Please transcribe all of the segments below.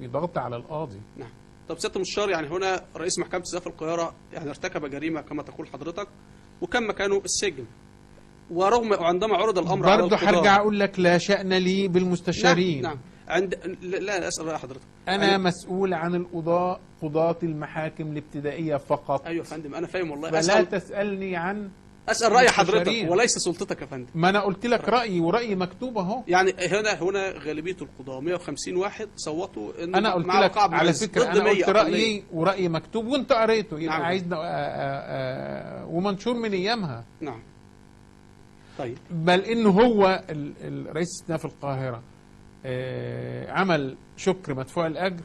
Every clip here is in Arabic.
في ضغط على القاضي. نعم. طب سيادة المستشار يعني هنا رئيس محكمة استئناف القاهرة يعني ارتكب جريمة كما تقول حضرتك وكان مكانه السجن. ورغم وعندما عرض الأمر على برضه هرجع أقول لك لا شأن لي بالمستشارين. نعم, نعم. عند لا لا أسأل رأي حضرتك. أنا أنا- مسؤول عن القضاء قضاة المحاكم الابتدائية فقط. أيوه يا فندم أنا فاهم والله. فلا اسال تسألني عن أسأل رأي. حضرتك وليس سلطتك يا فندم. ما أنا قلت لك رأيي ورأيي مكتوب أهو. يعني هنا هنا غالبية القضاة 150 واحد صوتوا إن أنا قلت لك على ضد أنا 100 قلت أقلية. رأيي ورأيي مكتوب وأنت قريته. يبقى نعم. عايزنا آه، آه، آه، ومنشور من أيامها. نعم. طيب. بل انه هو رئيس استئناف القاهرة آه، عمل شكر مدفوع الأجر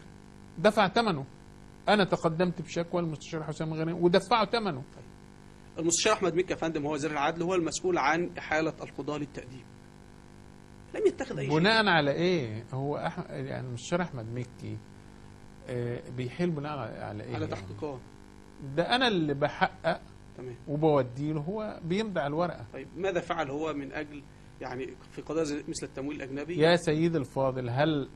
دفع ثمنه. أنا تقدمت بشكوى المستشار حسام غنيم ودفعوا ثمنه. المستشار أحمد مكي يا فندم هو وزير العدل هو المسؤول عن إحالة القضاة للتأديب. لم يتخذ أي شيء. بناء على إيه؟ هو أح... يعني المستشار أحمد مكي آه، بيحيل بناء على إيه؟ على يعني؟ تحقيقات ده أنا اللي بحقق تمام. وبوديه له هو بيمضي على الورقة. طيب ماذا فعل هو من أجل يعني في قضايا مثل التمويل الأجنبي؟ يا سيد الفاضل هل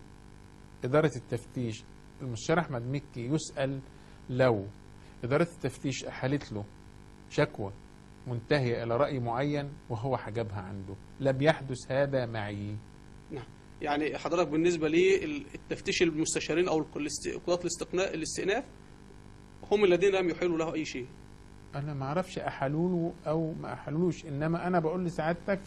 إدارة التفتيش المستشار أحمد مكي يسأل لو إدارة التفتيش احالت له شكوى منتهية إلى رأي معين وهو حجبها عنده. لم يحدث هذا معي. نعم. يعني حضرتك بالنسبة للتفتيش المستشارين الاست- قضاه الاستقناء الاستئناف هم الذين لم يحيلوا له أي شيء. أنا ما أعرفش احلوا له أو ما احلولوش إنما أنا بقول لسعادتك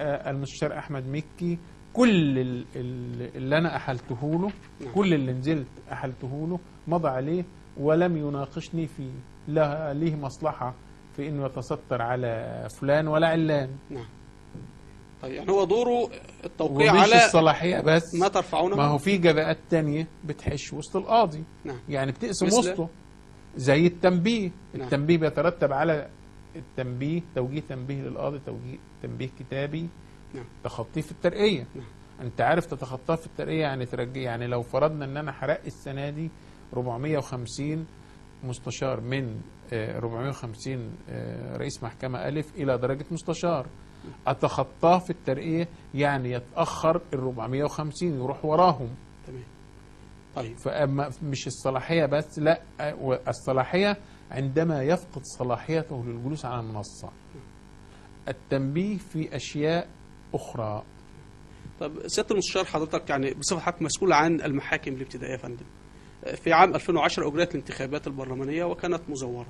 آه، المستشار أحمد مكي كل ال- ال- اللي أنا احلته له نعم. كل اللي نزلت احلته له مضى عليه ولم يناقشني فيه. لا ليه مصلحة في إنه يتستر على فلان ولا علان نعم طيب يعني هو دوره التوقيع على الصلاحية بس ما ترفعونه ما هو في جزاءات تانية بتحش وسط القاضي نعم يعني بتقسم؟ وسطه زي التنبيه نعم. التنبيه بيترتب على التنبيه توجيه تنبيه للقاضي توجيه تنبيه كتابي نعم. تخطيه في الترقية نعم. انت عارف تتخطاه في الترقية يعني ترجي يعني لو فرضنا إن أنا هرقي السنة دي 450 مستشار من آه، 450 آه، رئيس محكمة ألف إلى درجة مستشار. أتخطاه في الترقية يعني يتأخر ال 450 يروح وراهم. تمام. طيب. فأما مش الصلاحية بس لا الصلاحية عندما يفقد صلاحيته للجلوس على المنصة. التنبيه في أشياء أخرى. طب سيادة المستشار حضرتك يعني بصفة حضرتك مسؤول عن المحاكم الابتدائية يا فندم. في عام 2010 أجريت الانتخابات البرلمانية وكانت مزورة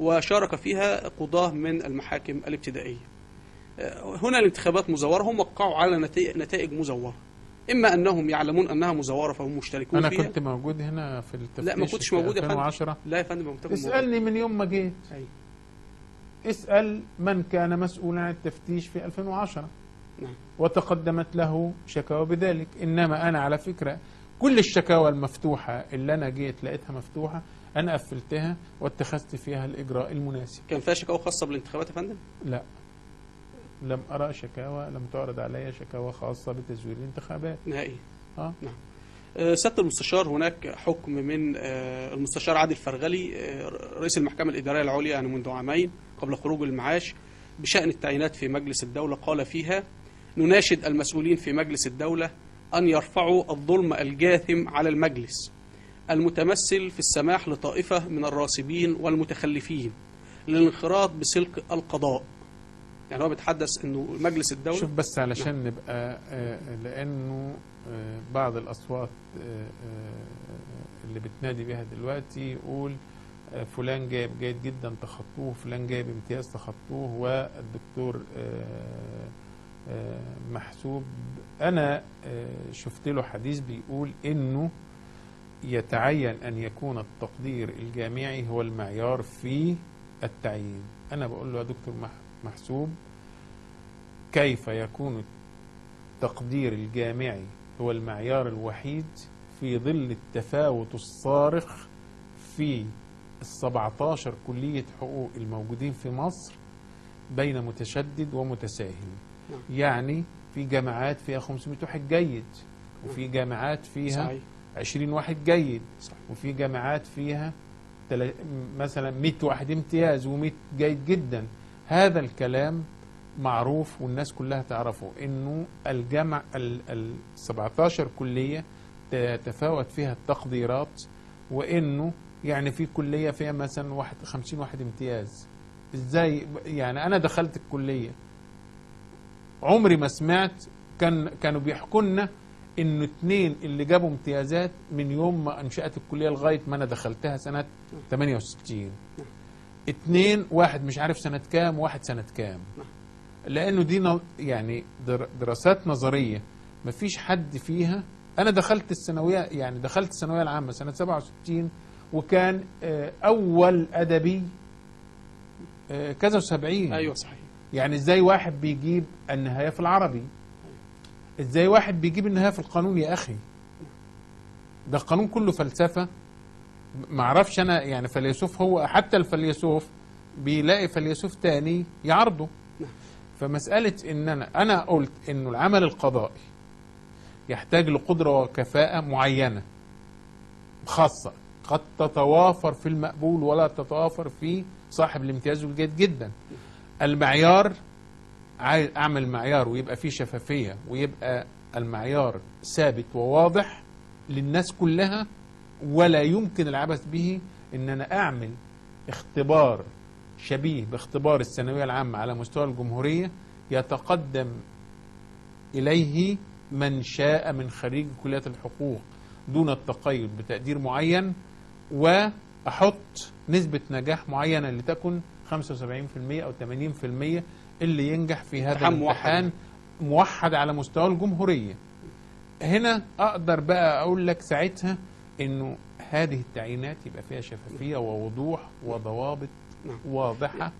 وشارك فيها قضاه من المحاكم الابتدائية. هنا الانتخابات مزورة هم وقعوا على نتائج, مزورة. إما أنهم يعلمون أنها مزورة فهم مشتركون أنا فيها. كنت موجود هنا في التفتيش لا ما كنتش موجود يا فندم. 2010 لا يا فندم اسألني من يوم ما جيت. اسأل من كان مسؤولا عن التفتيش في 2010 نعم. وتقدمت له شكاوى بذلك. إنما أنا على فكرة كل الشكاوى المفتوحة اللي أنا جيت لقيتها مفتوحة أنا قفلتها واتخذت فيها الإجراء المناسب. كان فيها شكاوى خاصة بالانتخابات يا فندم؟ لا. لم أرى شكاوى لم تعرض علي شكاوى خاصة بتزوير الانتخابات. نهائي. آه. نعم. آه، سيادة المستشار هناك حكم من آه، المستشار عادل فرغلي آه، رئيس المحكمة الإدارية العليا يعني منذ عامين قبل خروج المعاش بشأن التعيينات في مجلس الدولة قال فيها نناشد المسؤولين في مجلس الدولة أن يرفعوا الظلم الجاثم على المجلس المتمثل في السماح لطائفة من الراسبين والمتخلفين للانخراط بسلك القضاء. يعني هو بيتحدث إنه مجلس الدولة شوف بس علشان نبقى آه، لأنه آه، بعض الأصوات آه، آه، اللي بتنادي بها دلوقتي يقول فلان جايب جيد جدا تخطوه فلان جايب امتياز تخطوه والدكتور محسوب أنا آه، شفت له حديث بيقول إنه يتعين أن يكون التقدير الجامعي هو المعيار في التعيين أنا بقول له يا دكتور مح- محسوب كيف يكون التقدير الجامعي هو المعيار الوحيد في ظل التفاوت الصارخ في السبعتاشر كلية حقوق الموجودين في مصر بين متشدد ومتساهل. يعني في جامعات فيها 500 واحد جيد وفي جامعات فيها صحيح. 20 واحد جيد صحيح. وفي جامعات فيها مثلا 100 واحد امتياز و100 جيد جدا. هذا الكلام معروف والناس كلها تعرفه إنه الجامع ال ال 17 كلية تتفاوت فيها التقديرات وإنه يعني في كلية فيها مثلا واحد 50 واحد امتياز. إزاي؟ يعني أنا دخلت الكلية عمري ما سمعت كان كانوا بيحكوا لنا إنه اتنين اللي جابوا امتيازات من يوم ما أنشأت الكلية لغاية ما أنا دخلتها سنة 68 اتنين واحد مش عارف سنة كام واحد سنة كام. لأنه دي يعني در- دراسات نظرية مفيش حد فيها. أنا دخلت الثانوية يعني دخلت الثانوية العامة سنة 67 وكان آه، أول أدبي آه، كذا وسبعين. أيوه صحيح. يعني إزاي واحد بيجيب النهاية في العربي؟ إزاي واحد بيجيب النهاية في القانون يا أخي؟ ده القانون كله فلسفة. ما أعرفش أنا يعني فيلسوف هو حتى الفيلسوف بيلاقي فيلسوف تاني يعارضه. فمسألة إن أنا أنا قلت إنه العمل القضائي يحتاج لقدرة وكفاءة معينة خاصة. قد تتوافر في المقبول ولا تتوافر في صاحب الامتياز الجيد جدا. المعيار عايز أعمل معيار ويبقى فيه شفافية ويبقى المعيار ثابت وواضح للناس كلها ولا يمكن العبث به إن أنا أعمل اختبار شبيه باختبار الثانوية العامة على مستوى الجمهورية يتقدم إليه من شاء من خريج كلية الحقوق دون التقيد بتقدير معين وأحط نسبة نجاح معينة لتكن 75% أو 80% اللي ينجح في هذا. الامتحان موحد على مستوى الجمهورية هنا أقدر بقى أقول لك ساعتها إنه هذه التعيينات يبقى فيها شفافية ووضوح وضوابط نعم. واضحة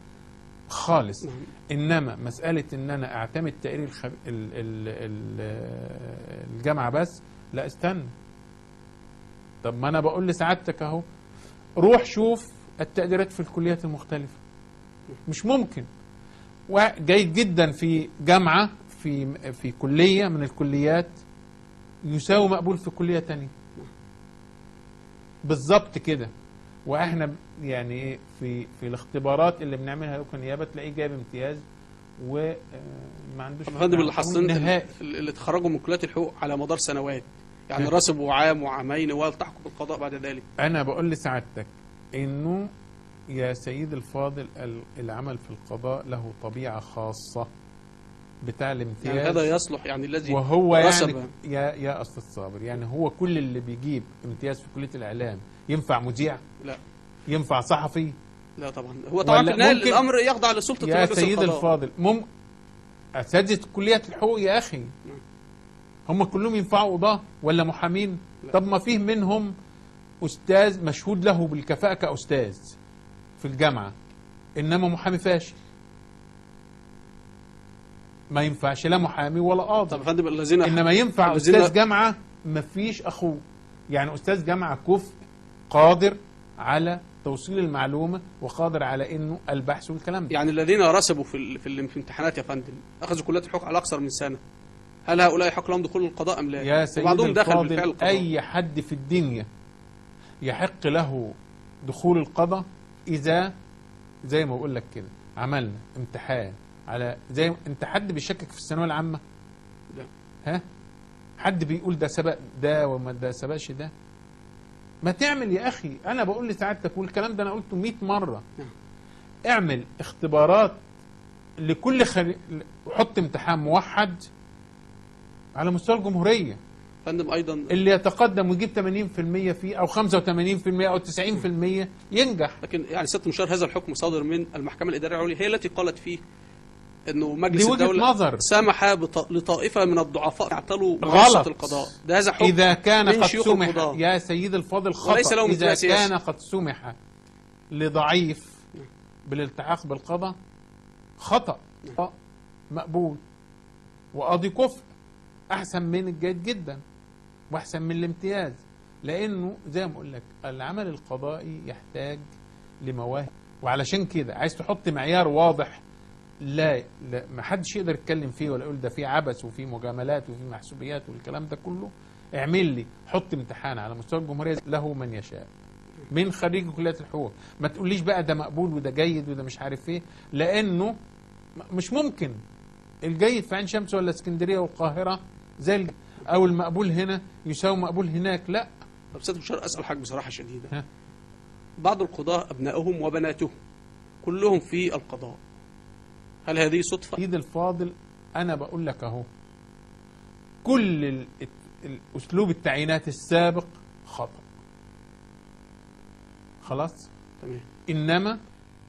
خالص نعم. إنما مسألة إن أنا أعتمد تقرير الخب... ال... ال... ال... الجامعة بس لا استنى طب ما أنا بقول لسعادتك أهو روح شوف التقديرات في الكليات المختلفة مش ممكن. وجيد جدا في جامعة في في كلية من الكليات يساوي مقبول في كلية تانية. بالظبط كده. وإحنا يعني إيه في في الاختبارات اللي بنعملها يمكن نيابه تلاقيه جايب امتياز وما عندوش طب يا فندم اللي حصلت نهائي. اللي اتخرجوا من كليات الحقوق على مدار سنوات يعني نعم. رسبوا عام وعامين والتحقوا بالقضاء بعد ذلك. أنا بقول لسعادتك إنه يا سيد الفاضل ال- العمل في القضاء له طبيعة خاصة بتاع الامتياز. يعني هذا يصلح يعني الذي وهو رسب. يعني يا يا أستاذ صابر يعني هو كل اللي بيجيب امتياز في كلية الإعلام ينفع مذيع؟ لا. ينفع صحفي؟ لا طبعا. هو طبعا في النهايه الأمر يخضع لسلطة يا سيد القضاء. الفاضل مم أساتذة كلية الحقوق يا أخي. هم كلهم ينفعوا قضاه ولا محامين؟ لا. طب ما فيه منهم أستاذ مشهود له بالكفاءة كأستاذ. في الجامعة. إنما محامي فاشل ما ينفعش لا محامي ولا طب قاضي يا فندم الذين إنما ينفع الذين- أستاذ جامعة ما فيش أخوه. يعني أستاذ جامعة كفء قادر على توصيل المعلومة وقادر على إنه البحث والكلام ده. يعني الذين رسبوا في ال- في الامتحانات يا فندم أخذوا كليات الحقوق على أكثر من سنة. هل هؤلاء يحق لهم دخول القضاء أم لا؟ يا سيد وبعضهم دخل بالفعل القضاء. أي حد في الدنيا يحق له دخول القضاء إذا زي ما بقول لك كده عملنا امتحان على زي أنت حد بيشكك في الثانوية العامة؟ لا. ها؟ حد بيقول ده سبق ده وما ده سبقش ده؟ ما تعمل يا أخي أنا بقول لسعادتك والكلام ده أنا قلته 100 مرة. نعم. اعمل اختبارات لكل خريج حط امتحان موحد على مستوى الجمهورية. فندم أيضا اللي يتقدم ويجيب 80% فيه أو 85% أو 90% ينجح لكن يعني ست مشار هذا الحكم صادر من المحكمة الإدارية العليا هي التي قالت فيه إنه مجلس دي الدولة نظر. سمح بط... لطائفة من الضعفاء يعتلوا غلط. القضاء ده هذا حكم إذا كان قد سمح القضاء. يا سيد الفاضل له إذا. كان قد سمح لضعيف بالالتحاق بالقضاء خطأ مقبول وقاضي كفء أحسن من الجيد جدا واحسن من الامتياز لأنه زي ما أقول لك العمل القضائي يحتاج لمواهب. وعلشان كده عايز تحط معيار واضح لا لا ما حدش يقدر يتكلم فيه ولا يقول ده في عبث وفي مجاملات وفي محسوبيات والكلام ده كله. اعمل لي حط امتحان على مستوى الجمهورية له من يشاء. من خريج كلية الحقوق. ما تقوليش بقى ده مقبول وده جيد وده مش عارف إيه لأنه مش ممكن. الجيد في عين شمس ولا اسكندرية والقاهره زي أو المقبول هنا يساوي مقبول هناك. لا. طب سياده المستشار أسأل حضرتك بصراحة شديدة. ها. بعض القضاه أبنائهم وبناتهم كلهم في القضاء. هل هذه صدفة؟ سيد الفاضل أنا بقول لك أهو. كل ال- الأسلوب التعيينات السابق خطأ. خلاص؟ تمام. إنما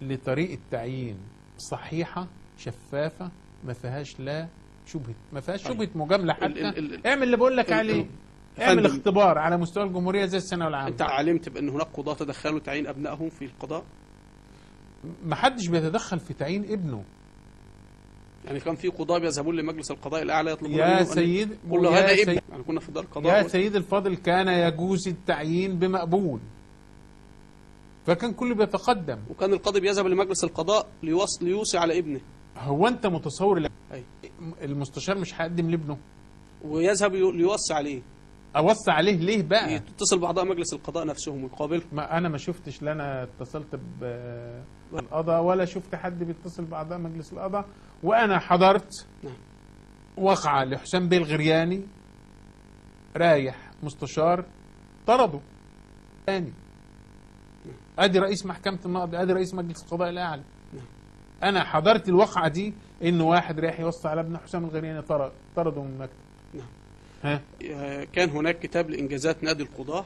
لطريقة تعيين صحيحة شفافة ما فيهاش لا شبهة. ما فيهاش طيب. شبهة مجاملة ال- ال- حتى. ال- اعمل اللي بقول لك ال- عليه. ال- اعمل. اختبار على مستوى الجمهورية زي الثانوية العامة. انت علمت بأن هناك قضاة تدخلوا تعيين أبنائهم في القضاء؟ ما حدش بيتدخل في تعيين ابنه. يعني كان في قضاة بيذهبون لمجلس القضاء الأعلى يطلبون يا سيد قل له يا هذا سيد- ابني يعني كنا في دار يا القضاء سيد الفاضل كان يجوز التعيين بمقبول. فكان كله بيتقدم. وكان القاضي بيذهب لمجلس القضاء ليوص ليوصي على ابنه. هو أنت متصور أي. المستشار مش هيقدم لابنه. ويذهب يو- ليوصي عليه. أوصي عليه ليه بقى؟ يتصل بأعضاء مجلس القضاء نفسهم ويقابلهم. ما أنا ما شفتش لا أنا اتصلت بالقضاء ولا شفت حد بيتصل بأعضاء مجلس القضاء. وأنا حضرت نعم. وقعه لحسام بيه الغرياني رايح مستشار طرده تاني. أدي رئيس محكمة النقض أدي رئيس مجلس القضاء الأعلى. نعم. أنا حضرت الواقعه دي إن واحد رايح يوصي على ابن حسام الغرياني طرد طرده من المكتب نعم. ها؟ كان هناك كتاب لإنجازات نادي القضاه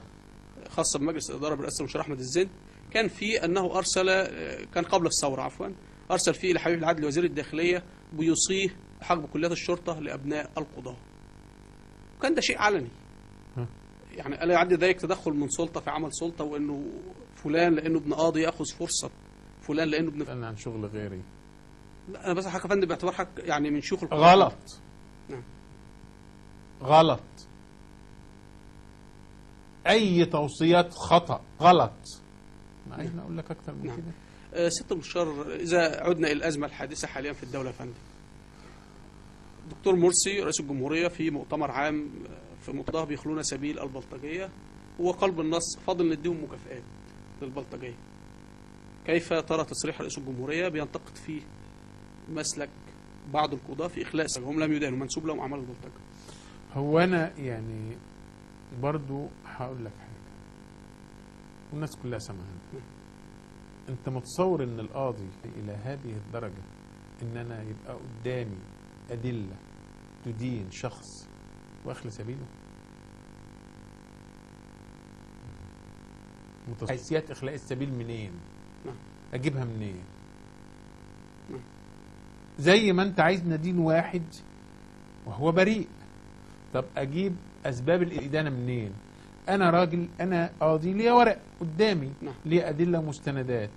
خاصة بمجلس الاداره برئاسة المستشار أحمد الزين كان فيه أنه أرسل آه، كان قبل الثورة عفوا أرسل فيه لحبيب العدل وزير الداخلية بيوصيه بحجب كليات الشرطة لأبناء القضاه وكان ده شيء علني. يعني ألا يعد ذلك تدخل من سلطة في عمل سلطة وإنه فلان لأنه ابن قاضي يأخذ فرصة فلان لأنه ابن أنا عن شغل غيري. لا أنا بس يا فندم باعتبار حضرتك يعني من شيوخ القضاء غلط. نعم. غلط. أي توصيات خطأ. غلط. ما عايز أقول لك أكتر من نعم. كده؟ آه، ست المستشار إذا عدنا إلى الأزمة الحادثة حاليا في الدولة يا فندم دكتور مرسي رئيس الجمهورية في مؤتمر عام آه، في مقتضاه بيخلون سبيل البلطجية هو قلب النص فاضل نديهم مكافآت للبلطجية. كيف ترى تصريح رئيس الجمهورية بينتقد فيه مسلك بعض القضاة في إخلاء سجن هم لم يدانوا منسوب لهم أعمال البلطجة هو أنا يعني برضو هقول لك حاجة. والناس كلها سامعانا. أنت متصور إن القاضي إلى هذه الدرجة إن أنا يبقى قدامي أدلة تدين شخص واخلى سبيله؟ حيثيات إخلاء السبيل منين؟ نعم. أجيبها منين؟ نعم. زي ما انت عايز ندين واحد وهو بريء. طب أجيب أسباب الإدانة منين؟ أنا راجل أنا قاضي ليا ورق قدامي نعم. ليا أدلة ومستندات.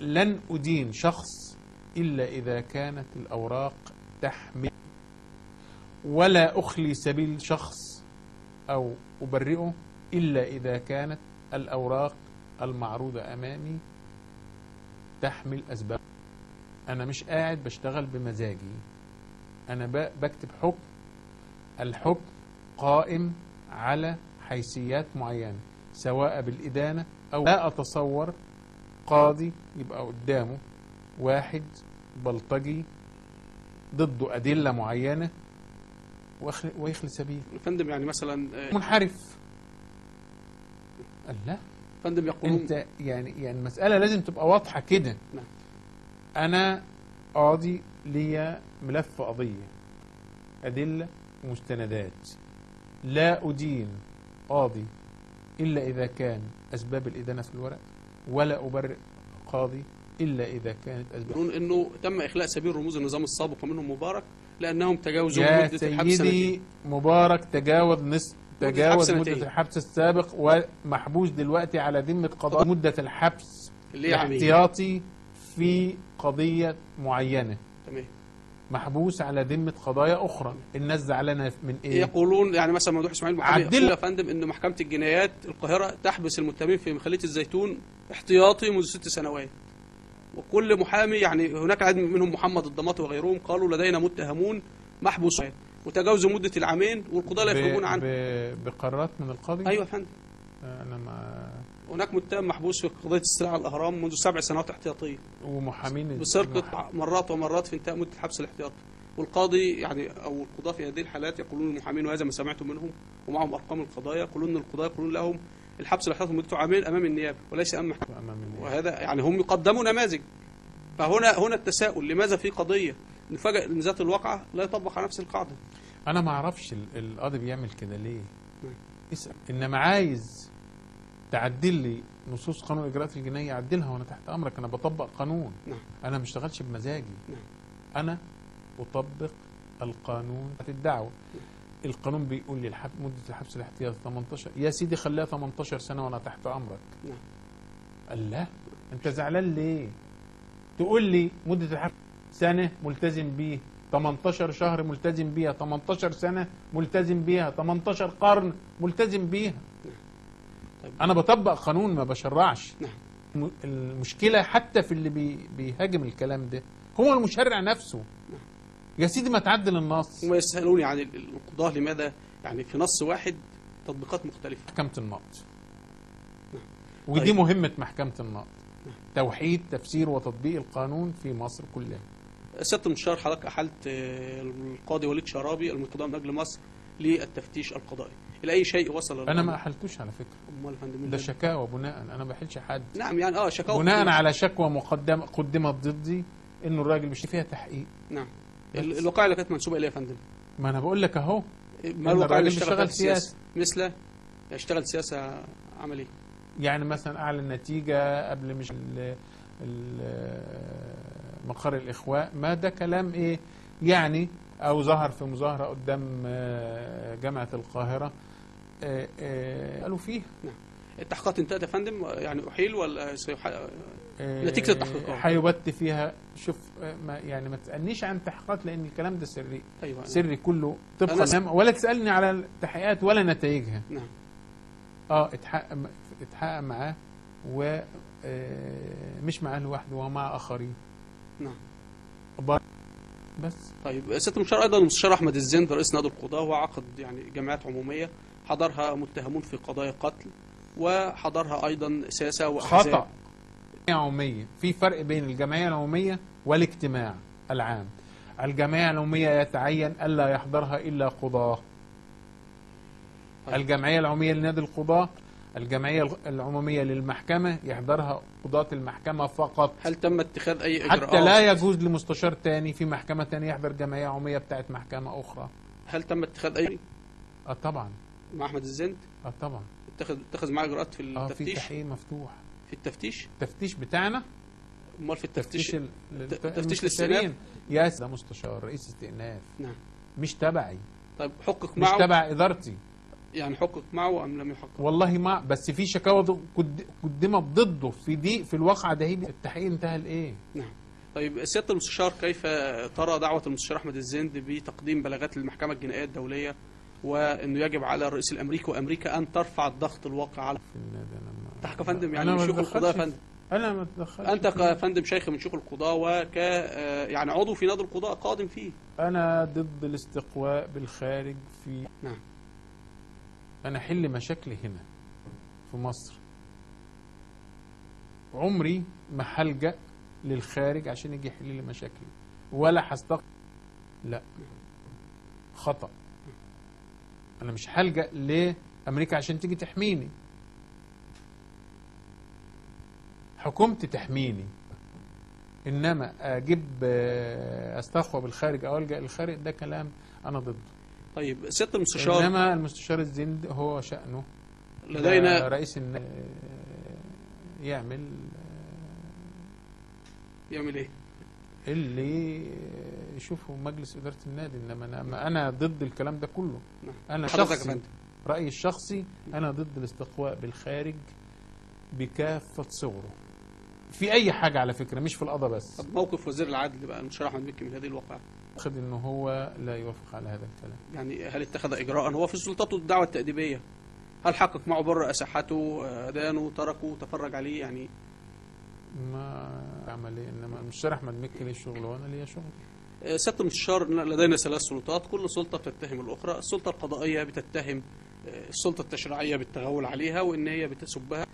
لن أدين شخص إلا إذا كانت الأوراق تحمل. ولا أخلي سبيل شخص أو أبرئه إلا إذا كانت الأوراق المعروضة أمامي تحمل أسباب. أنا مش قاعد بشتغل بمزاجي. أنا ب- بكتب حكم. الحكم قائم على حيثيات معينة سواء بالإدانة أو لا أتصور قاضي يبقى قدامه واحد بلطجي ضده أدلة معينة ويخلي سبيل فندم يعني مثلا آه، منحرف. قال لا. فندم يقولون أنت يعني يعني المسألة لازم تبقى واضحة كده. نعم. أنا قاضي ليا ملف قضية. أدلة ومستندات. لا أدين قاضي إلا إذا كان أسباب الإدانة في الورق ولا أبرئ قاضي إلا إذا كانت أسباب. إنه تم إخلاء سبيل رموز النظام السابق ومنهم مبارك لأنهم تجاوزوا يا مدة الحبس سنتين. سيدي مبارك تجاوز نصف مدة تجاوز الحبس مدة. الحبس السابق ومحبوس دلوقتي على ذمة قضاء مدة الحبس. اللي هي عامين الاحتياطي في قضية معينة. تمام. محبوس على ذمة قضايا أخرى. الناس زعلانة من إيه؟ يقولون يعني مثلا ممدوح إسماعيل محامي عدل. يا فندم إن محكمة الجنايات القاهرة تحبس المتهمين في مخليه الزيتون احتياطي منذ ست سنوات. وكل محامي يعني هناك عدد منهم محمد الضماطي وغيرهم قالوا لدينا متهمون محبوسون. وتجاوزوا مدة العامين والقضاة لا يفرجون ب- عنه. بقرارات من القاضي؟ أيوه يا فندم. أنا مع هناك متهم محبوس في قضية استيلاء على الاهرام منذ سبع سنوات احتياطية. ومحامين بسرقة مرات ومرات في انتهاء مدة الحبس الاحتياطي. والقاضي يعني أو القضاة في هذه الحالات يقولون المحامين وهذا ما سمعت منهم ومعهم أرقام القضايا يقولون إن القضاة يقولون لهم الحبس الاحتياطي لمده عامين أمام النيابة وليس أمام امام النيابة. وهذا يعني هم يقدموا نماذج. فهنا هنا التساؤل لماذا في قضية؟ نفاجئ إن ذات الواقعة لا يطبق على نفس القاعدة. أنا ما أعرفش ال- القاضي بيعمل كده ليه؟ نعم. اسأل. إنما عايز تعدل لي نصوص قانون الإجراءات الجنائية عدلها وأنا تحت أمرك. أنا بطبق قانون. نعم. أنا ما اشتغلش بمزاجي. نعم. أنا أطبق القانون في الدعوة. القانون بيقول لي الحب مدة الحبس الاحتياطي 18 يا سيدي خليها 18 سنة وأنا تحت أمرك. نعم. قال لا أنت زعلان ليه؟ تقول لي مدة الحبس سنة ملتزم بيه 18 شهر ملتزم بيها 18 سنة ملتزم بيها 18 قرن ملتزم بيها. طيب. أنا بطبق قانون ما بشرعش نعم. المشكلة حتى في اللي بي بيهاجم الكلام ده هو المشرع نفسه يا سيدي ما تعدل النص هم يسألوني عن ال- القضاة لماذا يعني في نص واحد تطبيقات مختلفة محكمة النقض نعم. ودي طيب. مهمة محكمة النقض نعم. توحيد تفسير وتطبيق القانون في مصر كلها سياده المستشار حضرتك أحلت آه، القاضي وليد شرابي المقدم من أجل مصر للتفتيش القضائي. إلى أي شيء وصل أنا؟ ما أحلتوش على فكرة. أمال فندم ده شكاوى بناء. أنا ما بحلش حد. نعم يعني آه شكاوى بناء على شكوى مقدمه قدمت ضدي إنه الراجل مش فيها تحقيق. نعم. الوقائع اللي كانت منسوبة اليه يا فندم. ما أنا بقول لك أهو. ما الوقائع اللي اشتغل سياسة. سياسة. مثل؟ يشتغل سياسة عمل إيه؟ يعني مثلا اعلن نتيجه قبل مش مقر الاخواء ما ده كلام إيه؟ يعني أو ظهر في مظاهرة قدام آه، جامعة القاهرة. آه، آه، قالوا فيه. التحقيقات انتهت يا فندم؟ يعني أحيل ولا سيح... نتيجة التحقيقات. هيبت فيها. شوف ما يعني ما تسألنيش عن تحقيقات لأن الكلام ده سري. أيوه سري كله طبقا س- ولا تسألني على التحقيقات ولا نتائجها. نعم. آه اتحقق اتحقق معاه و مش معاه لوحده ومع آخرين. نعم. بس. طيب سياده المستشار أيضا المستشار أحمد الزند رئيس نادي القضاه وعقد يعني جمعيات عمومية. حضرها متهمون في قضايا قتل وحضرها أيضا سياسة وأحزاب. خطأ. عمومية. في فرق بين الجمعية العمومية والاجتماع العام. الجمعية العمومية يتعين ألا يحضرها إلا قضاة طيب. الجمعية العمومية لنادي القضاة الجمعية العمومية للمحكمة يحضرها قضاة المحكمة فقط. هل تم اتخاذ أي إجراءات؟ حتى لا يجوز لمستشار تاني في محكمة تانية يحضر جمعية عمومية بتاعت محكمة أخرى. هل تم اتخاذ أي؟ آه طبعا. مع أحمد الزند؟ آه طبعا. اتخذ اتخذ معاه إجراءات في آه في التفتيش؟ تحقيق مفتوح. في التفتيش؟ التفتيش بتاعنا؟ أمال في التفتيش تفتيش ال- تفتيش؟ يا ده مستشار رئيس استئناف. نعم. مش تبعي. طيب مش معه. تبع إدارتي. يعني حقق معه أم لم يحقق والله ما بس في شكاوى قدمت ضده في دي في الواقعة ده التحقيق انتهى لإيه؟ نعم. طيب سيادة المستشار كيف ترى دعوة المستشار أحمد الزند بتقديم بلاغات للمحكمه الجنائية الدولية وأنه يجب على الرئيس الأمريكي وأمريكا أن ترفع الضغط الواقع على تحت فندم يعني شيوخ القضاء فندم. أنا ما اتدخلش أنت في- يا فندم شيخ من شيوخ القضاء وك يعني عضو في نادي القضاء قادم فيه. أنا ضد الاستقواء بالخارج في نعم. أنا احل مشاكلي هنا في مصر. عمري ما هلجأ للخارج عشان يجي يحل لي مشاكلي ولا هستق لا خطأ. أنا مش هلجأ لأمريكا عشان تيجي تحميني. حكومتي تحميني إنما أجيب آه، استخوى بالخارج أو ألجأ للخارج ده كلام أنا ضده. طيب سيادة المستشار. إنما المستشار الزند هو شأنه. ده لدينا رئيس. يعمل يعمل إيه؟ اللي يشوفه مجلس إدارة النادي إنما أنا ما أنا ضد الكلام ده كله. نعم. يا شخصي رأيي الشخصي أنا ضد الاستقواء بالخارج بكافة صوره في أي حاجة على فكرة مش في القضاء بس. طب موقف وزير العدل بقى المستشار أحمد مكي من هذه الواقعة. أعتقد إنه هو لا يوافق على هذا الكلام. يعني هل اتخذ اجراء؟ هو في سلطته الدعوة التأديبية. هل حقق معه بر صحته آه، دانه تركه تفرج عليه؟ يعني ما عمل إيه؟ إنما المستشار أحمد مكي ليه شغل وأنا ليا شغل. آه، سياده المستشار لدينا ثلاث سلطات. كل سلطة بتتهم الأخرى. السلطة القضائية بتتهم آه، السلطة التشريعية بالتغول عليها وان هي بتسبها.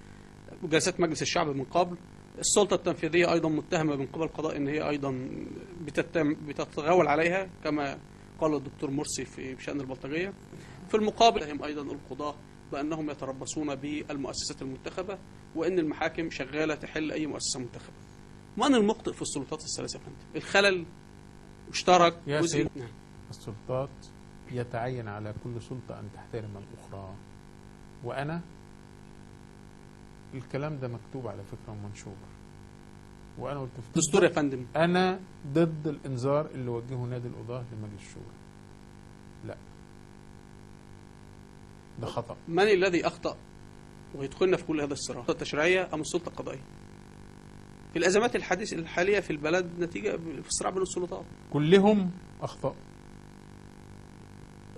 جلسات مجلس الشعب من قبل. السلطة التنفيذية أيضا متهمة من قبل القضاء أن هي أيضا بتتغول عليها كما قال الدكتور مرسي في بشأن البلطجية في المقابل هم أيضا القضاة بأنهم يتربصون بالمؤسسات المنتخبة وأن المحاكم شغالة تحل أي مؤسسة منتخبة من المخطئ في السلطات الثلاثة يا فندم؟ الخلل مشترك يا جزئي. السلطات يتعين على كل سلطة أن تحترم الأخرى وأنا الكلام ده مكتوب على فكرة ومنشور. وأنا قلت في دستور يا فندم. أنا ضد الإنذار اللي وجهه نادي القضاة لمجلس الشورى. لا. ده خطأ. من الذي أخطأ؟ ويدخلنا في كل هذا الصراع السلطة التشريعية أم السلطة القضائية؟ في الأزمات الحديث الحالية في البلد نتيجة في الصراع بين السلطات. كلهم أخطاء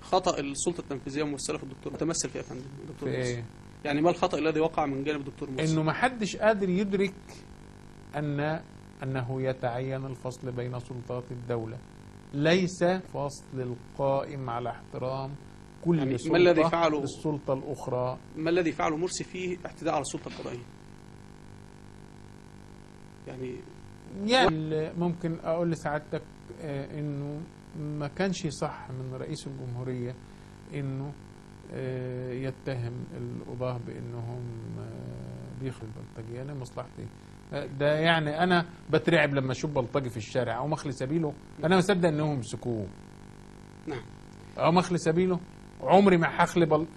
خطأ السلطة التنفيذية ممثلة في الدكتور. متمثل فيها يا فندم في الدكتور مرسي. إيه؟ يعني ما الخطأ الذي وقع من جانب الدكتور مرسي إنه ما حدش قادر يدرك أن أنه يتعين الفصل بين سلطات الدولة. ليس فصل القائم على احترام كل يعني ما سلطة الذي فعله؟ للسلطة الأخرى؟ ما الذي فعله مرسي فيه اعتداء على السلطة القضائية؟ يعني يعني ممكن أقول لسعادتك آه، إنه ما كانش صح من رئيس الجمهورية إنه آه، يتهم القضاه بأنهم آه، بيخرج بلطجي أنا مصلحتي. آه، ده يعني أنا بترعب لما أشوف بلطجي في الشارع. أو مخلي سبيله. أنا مصدق إنهم يمسكوه نعم. أو مخلي سبيله. عمري ما هخلي بل...